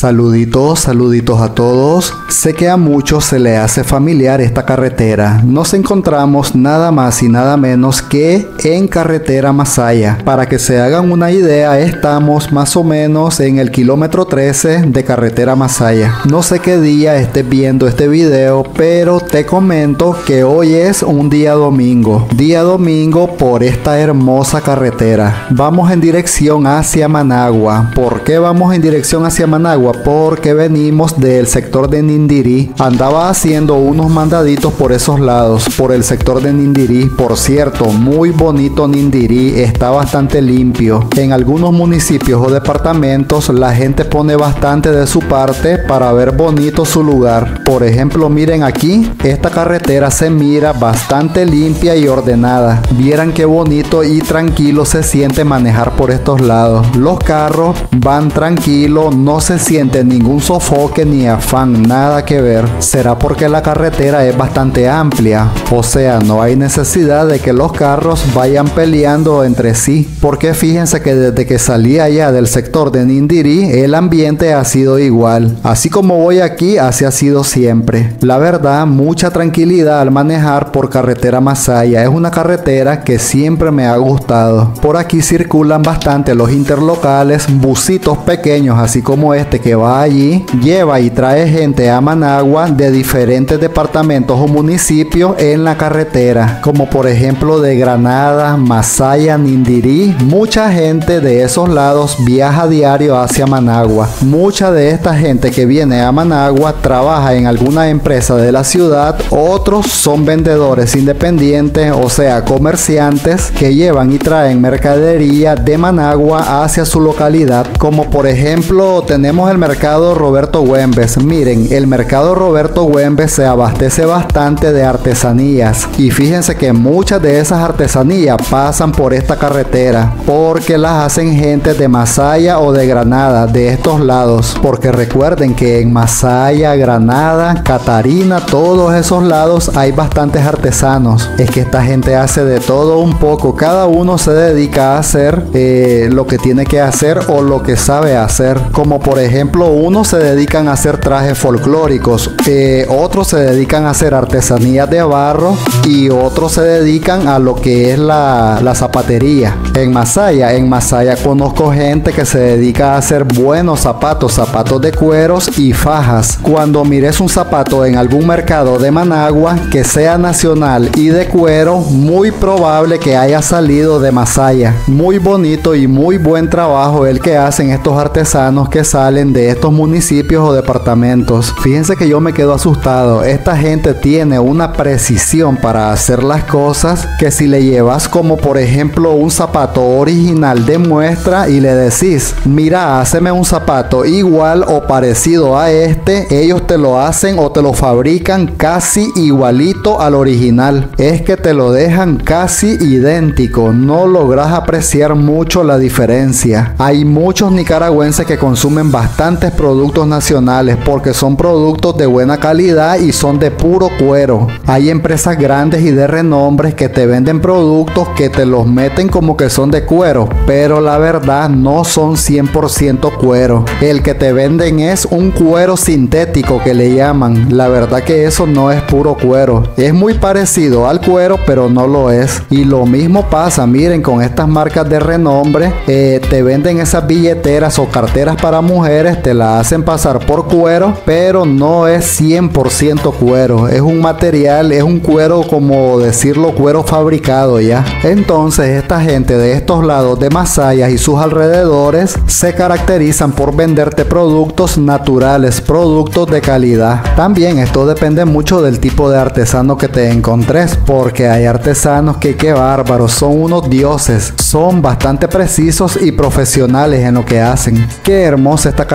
Saluditos, saluditos a todos. Sé que a muchos se le hace familiar esta carretera. Nos encontramos nada más y nada menos que en carretera Masaya. Para que se hagan una idea, estamos más o menos en el kilómetro 13 de carretera Masaya. No sé qué día estés viendo este video, pero te comento que hoy es un día domingo. Día domingo por esta hermosa carretera. Vamos en dirección hacia Managua. ¿Por qué vamos en dirección hacia Managua? Porque venimos del sector de Nindiri. Andaba haciendo unos mandaditos por esos lados, por el sector de Nindiri. Por cierto, muy bonito Nindiri, está bastante limpio. En algunos municipios o departamentos la gente pone bastante de su parte para ver bonito su lugar. Por ejemplo, miren aquí, esta carretera se mira bastante limpia y ordenada. Vieran qué bonito y tranquilo se siente manejar por estos lados. Los carros van tranquilos, no se sienten ningún sofoque ni afán, nada que ver. Será porque la carretera es bastante amplia, o sea, no hay necesidad de que los carros vayan peleando entre sí, porque fíjense que desde que salí allá del sector de Nindiri, el ambiente ha sido igual. Así como voy aquí, así ha sido siempre. La verdad, mucha tranquilidad al manejar por carretera Masaya. Es una carretera que siempre me ha gustado. Por aquí circulan bastante los interlocales, busitos pequeños, así como este que va allí lleva y trae gente a Managua de diferentes departamentos o municipios en la carretera, como por ejemplo de Granada, Masaya, Nindirí. Mucha gente de esos lados viaja diario hacia Managua. Mucha de esta gente que viene a Managua trabaja en alguna empresa de la ciudad, otros son vendedores independientes, o sea, comerciantes que llevan y traen mercadería de Managua hacia su localidad, como por ejemplo tenemos el mercado Roberto Güembes. Miren, el mercado Roberto Güembes se abastece bastante de artesanías. Y fíjense que muchas de esas artesanías pasan por esta carretera. Porque las hacen gente de Masaya o de Granada, de estos lados. Porque recuerden que en Masaya, Granada, Catarina, todos esos lados hay bastantes artesanos. Es que esta gente hace de todo un poco. Cada uno se dedica a hacer eh, lo que tiene que hacer o lo que sabe hacer. Como por ejemplo unos se dedican a hacer trajes folclóricos, eh, otros se dedican a hacer artesanías de barro y otros se dedican a lo que es la, la zapatería. En Masaya, en Masaya conozco gente que se dedica a hacer buenos zapatos, zapatos de cueros y fajas. Cuando mires un zapato en algún mercado de Managua que sea nacional y de cuero, muy probable que haya salido de Masaya. Muy bonito y muy buen trabajo el que hacen estos artesanos que salen de estos municipios o departamentos. Fíjense que yo me quedo asustado. Esta gente tiene una precisión para hacer las cosas que si le llevas como por ejemplo un zapato original de muestra y le decís, mira, háceme un zapato igual o parecido a este, ellos te lo hacen o te lo fabrican casi igualito al original. Es que te lo dejan casi idéntico. No logras apreciar mucho la diferencia. Hay muchos nicaragüenses que consumen bastante productos nacionales porque son productos de buena calidad y son de puro cuero. Hay empresas grandes y de renombre que te venden productos que te los meten como que son de cuero, pero la verdad no son 100% cuero. El que te venden es un cuero sintético que le llaman. La verdad que eso no es puro cuero. Es muy parecido al cuero, pero no lo es. Y lo mismo pasa, miren, con estas marcas de renombre, eh, te venden esas billeteras o carteras para mujeres te la hacen pasar por cuero, pero no es 100% cuero. Es un material, es un cuero como decirlo cuero fabricado ya. Entonces esta gente de estos lados de Masayas y sus alrededores se caracterizan por venderte productos naturales, productos de calidad. También esto depende mucho del tipo de artesano que te encontres, porque hay artesanos que qué bárbaros, son unos dioses, son bastante precisos y profesionales en lo que hacen. Qué hermosa esta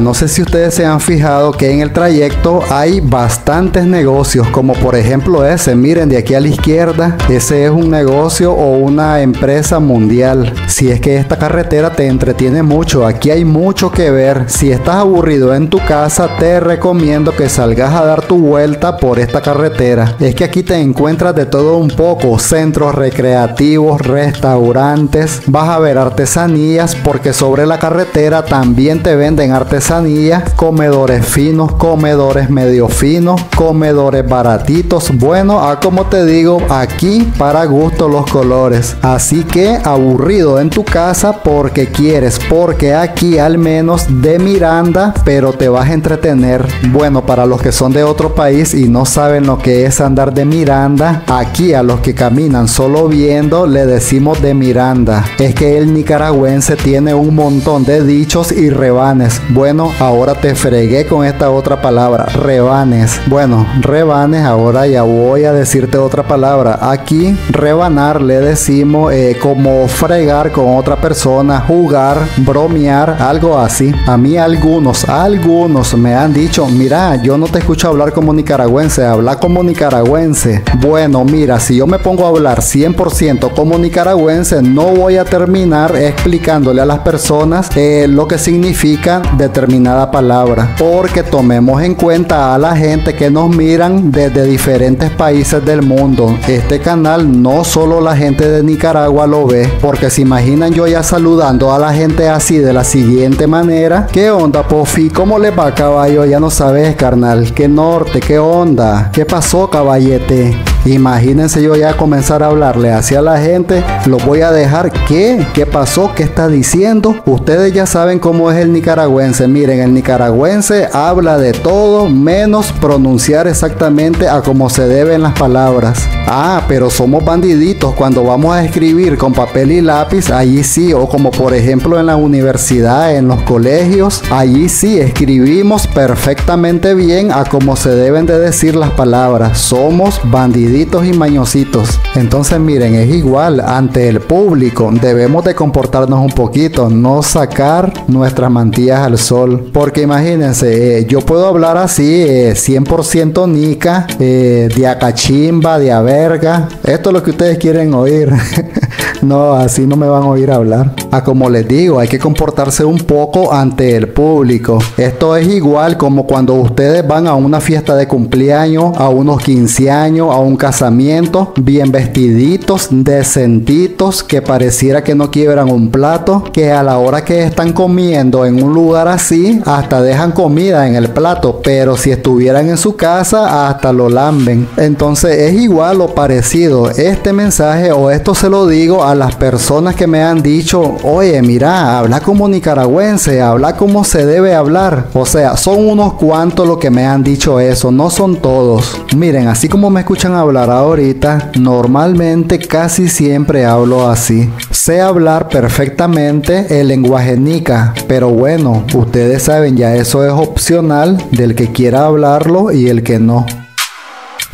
no sé si ustedes se han fijado que en el trayecto hay bastantes negocios, como por ejemplo ese. Miren, de aquí a la izquierda, ese es un negocio o una empresa mundial. Si es que esta carretera te entretiene mucho, aquí hay mucho que ver. Si estás aburrido en tu casa, te recomiendo que salgas a dar tu vuelta por esta carretera. Es que aquí te encuentras de todo un poco, centros recreativos, restaurantes, vas a ver artesanías porque sobre la carretera también te venden venden artesanía, comedores finos, comedores medio finos, comedores baratitos. Bueno, a como te digo, aquí para gusto los colores. Así que aburrido en tu casa porque quieres, porque aquí al menos de Miranda, pero te vas a entretener. Bueno, para los que son de otro país y no saben lo que es andar de Miranda, aquí a los que caminan solo viendo le decimos de Miranda. Es que el nicaragüense tiene un montón de dichos y rebanes. Bueno, ahora te fregué con esta otra palabra, rebanes. Bueno, rebanes, ahora ya voy a decirte otra palabra. Aquí rebanar le decimos eh, como fregar con otra persona, jugar, bromear, algo así. A mí algunos, algunos me han dicho, mira, yo no te escucho hablar como nicaragüense, habla como nicaragüense. Bueno, mira, si yo me pongo a hablar 100% como nicaragüense, no voy a terminar explicándole a las personas eh, lo que significa determinada palabra. Porque tomemos en cuenta a la gente que nos miran desde diferentes países del mundo. Este canal no solo la gente de Nicaragua lo ve, porque se imaginan yo ya saludando a la gente así de la siguiente manera. ¿Qué onda, Pofi? ¿Cómo le va, caballo? Ya no sabes, carnal. ¿Qué norte? ¿Qué onda? ¿Qué pasó, caballete? Imagínense yo ya comenzar a hablarle hacia la gente, lo voy a dejar. ¿Qué? ¿Qué pasó? ¿Qué está diciendo? Ustedes ya saben cómo es el nicaragüense. Miren, el nicaragüense habla de todo menos pronunciar exactamente a cómo se deben las palabras. Ah, pero somos bandiditos cuando vamos a escribir con papel y lápiz, allí sí, o como por ejemplo en la universidad, en los colegios, allí sí escribimos perfectamente bien a cómo se deben de decir las palabras. Somos bandiditos y mañositos. Entonces miren, es igual ante el público, debemos de comportarnos un poquito, no sacar nuestras mantillas al sol, porque imagínense, eh, yo puedo hablar así, 100% eh, nica, eh, de acachimba, de haber esto es lo que ustedes quieren oír. no, así no me van a oír hablar. A como les digo, hay que comportarse un poco ante el público. Esto es igual como cuando ustedes van a una fiesta de cumpleaños, a unos 15 años, a un casamiento, bien vestiditos, decentitos, que pareciera que no quiebran un plato, que a la hora que están comiendo en un lugar así, hasta dejan comida en el plato, pero si estuvieran en su casa, hasta lo lamben. Entonces es igual parecido. Este mensaje o esto se lo digo a las personas que me han dicho, oye, mira, habla como nicaragüense, habla como se debe hablar. O sea, son unos cuantos los que me han dicho eso, no son todos. Miren, así como me escuchan hablar ahorita, normalmente casi siempre hablo así. Sé hablar perfectamente el lenguaje nica, pero bueno, ustedes saben, ya eso es opcional del que quiera hablarlo y el que no.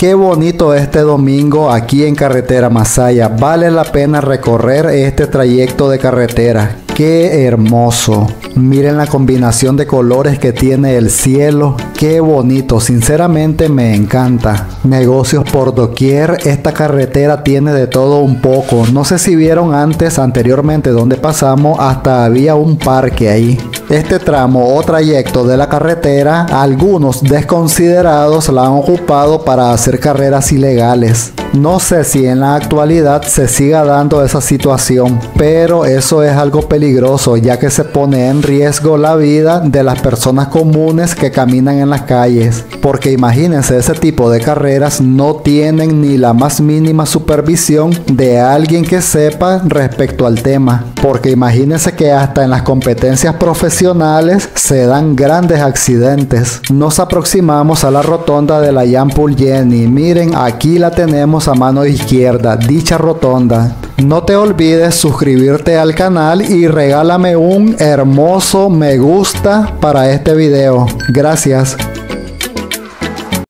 Qué bonito este domingo aquí en Carretera Masaya. Vale la pena recorrer este trayecto de carretera. Qué hermoso. Miren la combinación de colores que tiene el cielo. Qué bonito. Sinceramente me encanta. Negocios por doquier. Esta carretera tiene de todo un poco. No sé si vieron antes, anteriormente, donde pasamos, hasta había un parque ahí. Este tramo o trayecto de la carretera, algunos desconsiderados la han ocupado para hacer carreras ilegales. No sé si en la actualidad se siga dando esa situación, pero eso es algo peligroso ya que se pone en riesgo la vida de las personas comunes que caminan en las calles. Porque imagínense, ese tipo de carreras no tienen ni la más mínima supervisión de alguien que sepa respecto al tema. Porque imagínense que hasta en las competencias profesionales se dan grandes accidentes. Nos aproximamos a la rotonda de la Yampul Jenny. Miren, aquí la tenemos a mano izquierda, dicha rotonda. No te olvides suscribirte al canal y regálame un hermoso me gusta para este video. Gracias.